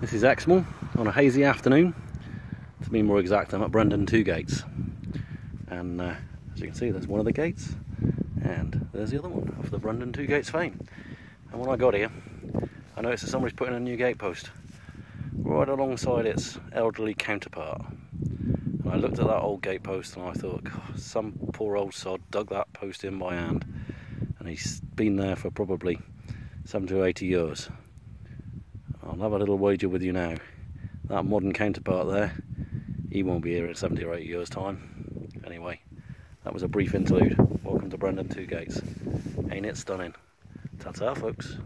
This is Exmoor on a hazy afternoon. To be more exact, I'm at Brendon Two Gates. And uh, as you can see, there's one of the gates, and there's the other one of the Brendon Two Gates fame. And when I got here, I noticed that somebody's putting a new gate post right alongside its elderly counterpart. And I looked at that old gate post and I thought, some poor old sod dug that post in by hand, and he's been there for probably 70 or 80 years. I'll have a little wager with you now. That modern counterpart there, he won't be here in 70 or 80 years' time. Anyway, that was a brief interlude. Welcome to Brendon Two Gates. Ain't it stunning? Ta-ta, folks.